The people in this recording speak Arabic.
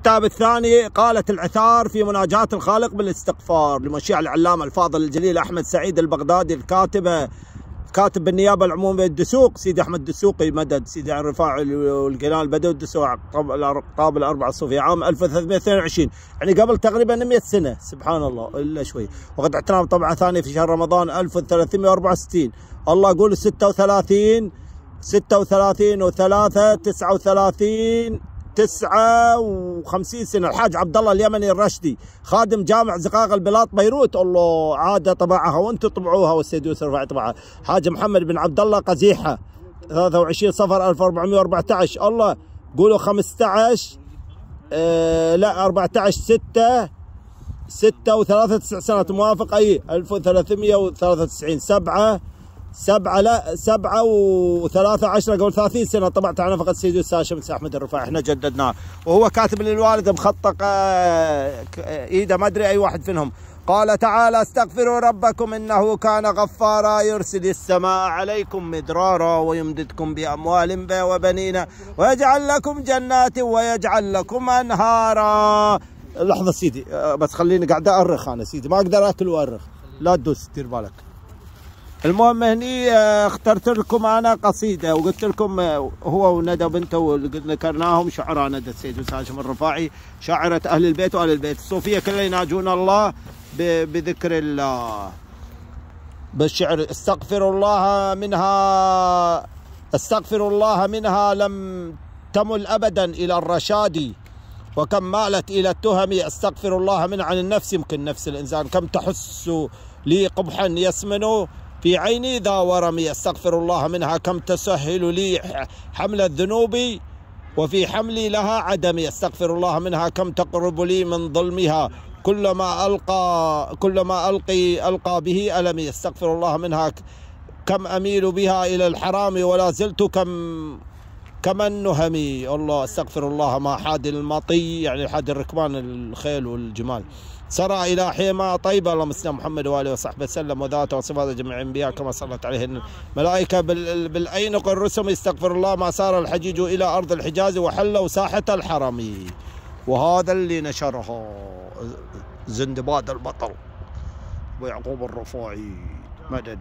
الكتاب الثاني قالت العثار في مناجاة الخالق بالاستغفار لمشيع العلامة الفاضل الجليل أحمد سعيد البغدادي الكاتب كاتب بالنيابة العمومية الدسوق سيدي أحمد الدسوقي مدد سيدي الرفاعي والقنال البدوي الدسوق قابل الأربعة الصوفية عام 1322 يعني قبل تقريبا 100 سنة سبحان الله إلا شوي. وقد اعتناه طبعا ثانية في شهر رمضان 1364 الله يقول 36 36 و3 39 تسعة وخمسين سنة. الحاج عبد الله اليمني الرشدي خادم جامع زقاق البلاط بيروت. الله عادة طبعها وأنتم طبعوها والسيد يوسف رفاعي طبعها. حاج محمد بن عبد الله قزيحة 23 صفر 1414 الله قولوا 15 آه لا 14 6 6 و3 9 سنوات. موافق؟ أي 1393 7 سبعة لا سبعة وثلاثة عشرة قبل ثلاثين سنة طبعت على نفقة سيدي الأستاذ شمس أحمد الرفاعي إحنا جددناه. وهو كاتب للوالد مخطق آه، إيده ما أدري أي واحد منهم قال تعالى استغفروا ربكم إنه كان غفارا يرسل السماء عليكم مدرارا ويمددكم بأموال وبنين ويجعل لكم جنات ويجعل لكم أنهارا. لحظة سيدي آه، بس خليني قاعد أرخ أنا سيدي ما أقدر أكل وأرخ. لا تدوس دير بالك. المهم هني آه، اخترت لكم أنا قصيدة وقلت لكم آه، هو وندى بنته ذكرناهم شعراء ندى السيد هاشم الرفاعي شاعرة أهل البيت وأهل البيت. الصوفيه كلها يناجون الله بذكر الله. بالشعر استغفر الله منها استغفر الله منها لم تمل ابدا إلى الرشاد وكم مالت إلى التهم استغفر الله من عن النفس يمكن نفس الإنسان كم تحس لي قبحا يسمن. في عيني ذا ورمي. استغفر الله منها كم تسهل لي حمل الذنوب وفي حملي لها عدمي استغفر الله منها كم تقرب لي من ظلمها. كلما القى كلما القي ألقى به ألمي. استغفر الله منها كم أميل بها إلى الحرام ولا زلت كم كمن نهمي. الله استغفر الله ما حاد المطي يعني حاد الركبان الخيل والجمال. سرى إلى حيمة طيبة اللهم صل محمد وآله وصحبه وسلم وذاته وصفاته جميع الأنبياء كما صلت عليه الملائكة بالأينق الرسم. يستغفر الله ما سار الحجيج إلى أرض الحجاز وحلوا ساحة الحرم. وهذا اللي نشره زندباد البطل ويعقوب الرفاعي. مدد.